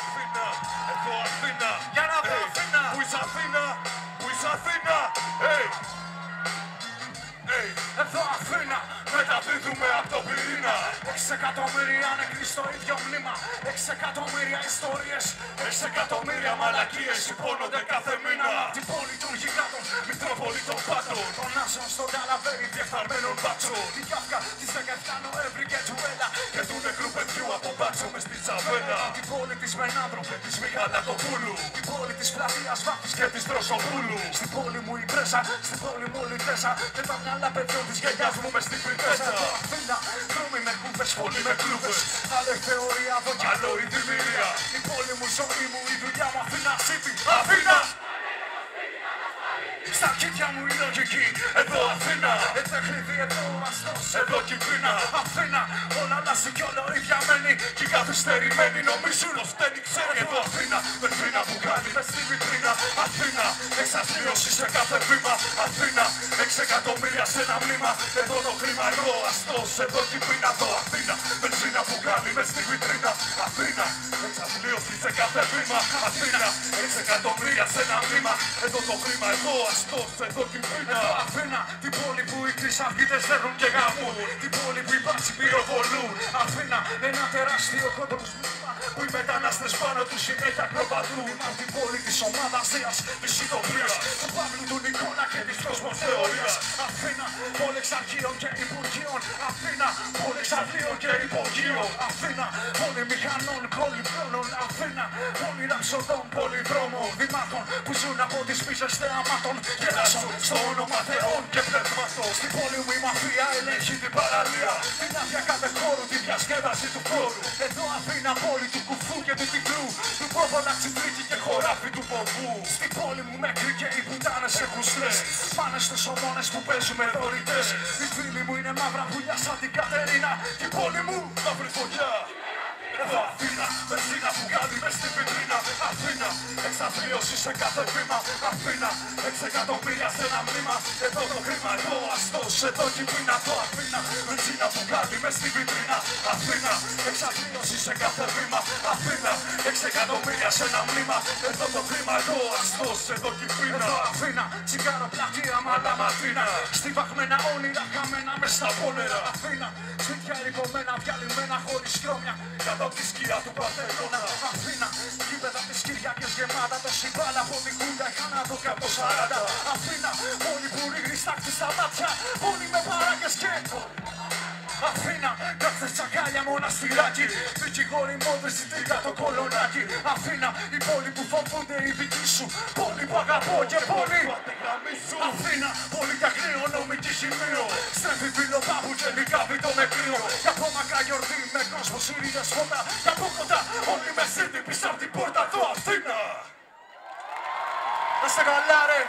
Αθήνα, εδώ Αθήνα. Για να δω Hey, Αθήνα. Πού είσαι Αθήνα, πού είσαι Αθήνα. Hey. Hey. Εδώ Αθήνα, Μεταδίδουμε από το πυρήνα. έξι εκατομμύρια νεκροί στο ίδιο μνήμα. Έξι εκατομμύρια ιστορίες, Έξι εκατομμύρια μαλακίες υπόνονται κάθε μήνα. Την πόλη των γιγάντων, Μητρόπολη των πάντων. των άσων στον καλαβέρι, Διεφθαρμένων μπάτσων. Την Κάφκα της 17 Νοέμβρη και του Έλα. Και του νεκρού παιδιού από μπάτσο μες στη τσαβέλα. Την πόλη της Μενάνδρου και της Μιχαλακοπούλου Την πόλη της πλατείας Βάφης και της Δροσοπούλου. Στην πόλη μου η πρέσα, στην πόλη μου η τέσα Και τα μυαλά παιδιών της γενιάς μου μες στην Πριντέσα. Εδώ Αθήνα, δρόμοι με κούβες, Πόλη πόλη με με κλούβες. Άλλη θεωρία εδώ κι Άλλο η δημιουργία. Η πόλη μου, ζωή μου, η δουλειά μου, Αθήνα City Αθήνα, Στα χέρια μου η λογική. Εδώ Αθήνα. Έτσι κλειδί εδώ ο αστός Εδώ Κυπρίνα. Αθήνα, όλα αλλάζει κι όλο ίδια μένει Κι οι καθυστερημένοι νομίζουν ως φταίνει ξέρει Εδώ Αθήνα, με τρίνα που κάνει μες στη βιτρίνα. Αθήνα, εξαθλίωση σε κάθε βήμα. Αθήνα, έξι εκατομμύρια σε ένα μνήμα. Εδώ το χρήμα εγώ αστός, εδώ Κυπρίνα Εδώ Αθήνα, με τρίνα που κάνει μες στη βιτρίνα. Αθήνα, εξαθλίωση σε κάθε βήμα Αθήνα, έξι εκατομμύρια σε ένα μνήμα Εδώ το χρήμα εγώ αστός, εδώ Κυπρίνα Εδώ Αθήνα, την πόλη που οι χρυσαυγίτες δέρνουν και γαμούν. Την πόλη που οι μπάτσοι πυροβολούν. Αθήνα, ένα τεράστιο κόντρο μνήμα Που οι μετανάστες πάνω τους συνέχεια ακροπατούν Μα την πόλη της ομάδας Δίας Της Ιτοπίας Του Παύλου, του Νικόλα και της κόσμος θεωρίας Αθήνα, πόλη αρχείων και υπουργείων Αθήνα, πόλη αρχείων και υπουργείων Αθήνα, πόλη μηχανών, πολυπλώνων Αθήνα, πόλη ραξοδών, πολυδρόμων Δημάρχων που ζουν από τις πίσες θεαμάτων. Γελάσεων στο όνομα θεών και πνεύματος. Στην πόλη μου η μαφία ελέγχει την παραλία. Την άδεια κάθε χώρου, τη διασκέδαση του χώρου. Εδώ Αθήνα, πόλη του κουφού και του τυκλού. Του πόβολα τσιμπρίκη και χωράφι του φοβού. Στην πόλη μου μέχρι και οι πουτάνες έχουν στρες Πάνε στους ομόνες που παίζουμε δωρητές. Οι φίλοι μου είναι μαύρα πουλιά σαν την Κατερίνα. Και η πόλη μου Μαύρη φωτιά. Εδώ Αθήνα, βενζίνα που κάνει μες στην βιτρίνα Αθήνα, εξαθλίωση σε κάθε βήμα Αθήνα, έξι εκατομμύρια σε ένα μνήμα. Εδώ το χρήμα, εδώ αστός, εδώ Κυπρίνα Το Αθήνα, βενζίνα που κάνει μες στην βιτρίνα. Αθήνα, εξαθλίωση σε κάθε βήμα. Αθήνα, έξι εκατομμύρια σε ένα μνήμα. Εδώ το χρήμα, εδώ αστός, εδώ Κυπρίνα Εδώ Αθήνα, τσιγάρο πλατεία μαλαματίνα Στη βαγμένα όνειρα χαμένα μες στα πόνερα. Αθήνα, σπίτια ρηπομένα, διαλυμένα χωρίς χρώμια Κάτω από τη σκιά του Παρθενώνα Αθήνα, γήπεδα τις Κυριακές γεμάτα Το συμπάλα από την κούντα είχα να δω κάτω 40 Αθήνα, πόλη που ρίχνει στάχτη στα μάτια Πόλη με παράγκες και Αθήνα, κάθε τσακάλια μοναστηράκι Δικηγόροι μόδες η τρίτα το κολονάκι. Αθήνα, η πόλη που φοβούνται οι δικοί σου. Πόλη που αγαπώ και πόλη Αθήνα, πόλη για κληρονομική σημείο. Στρέφει πύλο πάπου και λικάβει το με κρύο. Για από μακρά γιορτή με κόσμο σύριδες φώτα Για από κοντά όλοι με σύντη πίσω από την πόρτα του Αθήνα. Να είστε καλά ρε